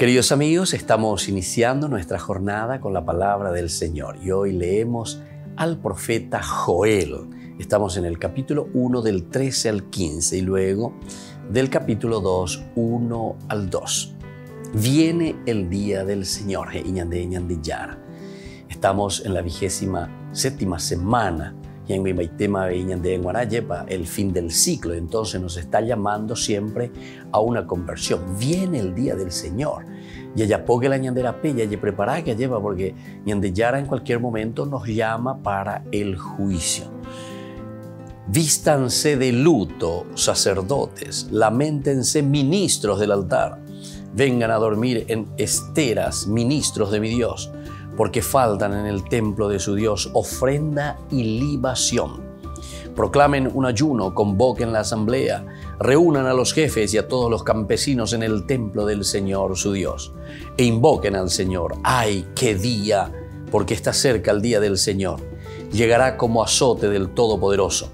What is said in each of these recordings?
Queridos amigos, estamos iniciando nuestra jornada con la palabra del Señor y hoy leemos al profeta Joel. Estamos en el capítulo 1 del 13 al 15 y luego del capítulo 2, 1 al 2. Viene el día del Señor, Estamos en la vigésima séptima semana el fin del ciclo. Entonces nos está llamando siempre a una conversión. Viene el día del Señor. Y ella pogue la ñandera pella y prepara que lleva porque ñandeyara en cualquier momento nos llama para el juicio. Vístanse de luto, sacerdotes, lamentense ministros del altar, vengan a dormir en esteras, ministros de mi Dios, porque faltan en el templo de su Dios ofrenda y libación. Proclamen un ayuno, convoquen la asamblea, reúnan a los jefes y a todos los campesinos en el templo del Señor su Dios, e invoquen al Señor. ¡Ay, qué día! Porque está cerca el día del Señor. Llegará como azote del Todopoderoso.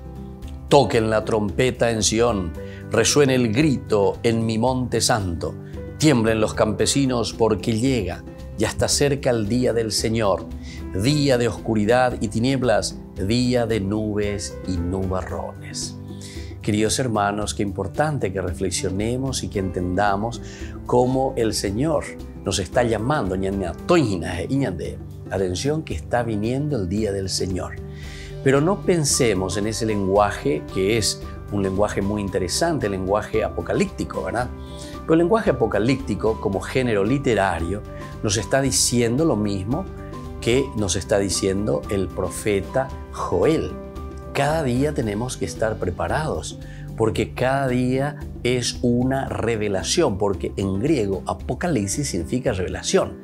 Toquen la trompeta en Sión, resuene el grito en mi monte santo. Tiemblen los campesinos porque llega, ya está cerca el día del Señor, día de oscuridad y tinieblas, día de nubes y nubarrones. Queridos hermanos, qué importante que reflexionemos y que entendamos cómo el Señor nos está llamando, atención que está viniendo el día del Señor. Pero no pensemos en ese lenguaje que es un lenguaje muy interesante, el lenguaje apocalíptico, ¿verdad? Pero el lenguaje apocalíptico como género literario nos está diciendo lo mismo que nos está diciendo el profeta Joel. Cada día tenemos que estar preparados porque cada día es una revelación, porque en griego apocalipsis significa revelación.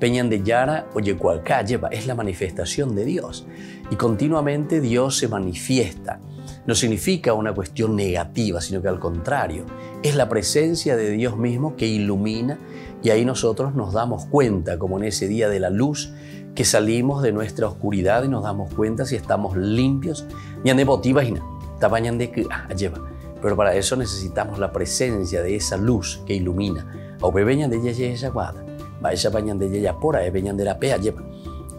Peñan de Yara, oye, cual lleva, es la manifestación de Dios. Y continuamente Dios se manifiesta. No significa una cuestión negativa, sino que al contrario, es la presencia de Dios mismo que ilumina y ahí nosotros nos damos cuenta, como en ese día de la luz, que salimos de nuestra oscuridad y nos damos cuenta si estamos limpios. Pero para eso necesitamos la presencia de esa luz que ilumina.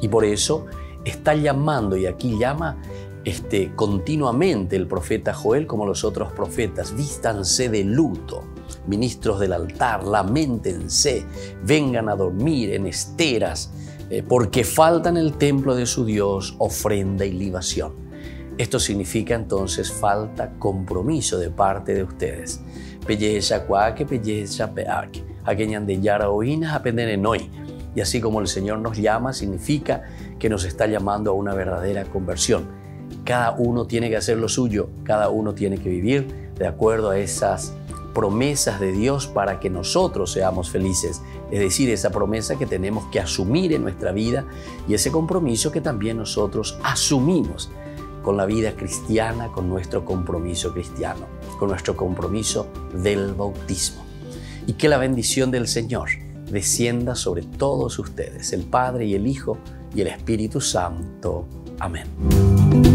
y por eso está llamando, y aquí llama este, continuamente el profeta Joel como los otros profetas, vístanse de luto, ministros del altar, lamentense, vengan a dormir en esteras, eh, porque falta en el templo de su Dios ofrenda y libación. Esto significa entonces falta compromiso de parte de ustedes. Cuaque, de. Y así como el Señor nos llama, significa que nos está llamando a una verdadera conversión. Cada uno tiene que hacer lo suyo, cada uno tiene que vivir de acuerdo a esas promesas de Dios para que nosotros seamos felices. Es decir, esa promesa que tenemos que asumir en nuestra vida y ese compromiso que también nosotros asumimos con la vida cristiana, con nuestro compromiso cristiano, con nuestro compromiso del bautismo y que la bendición del Señor descienda sobre todos ustedes, el Padre y el Hijo y el Espíritu Santo. Amén.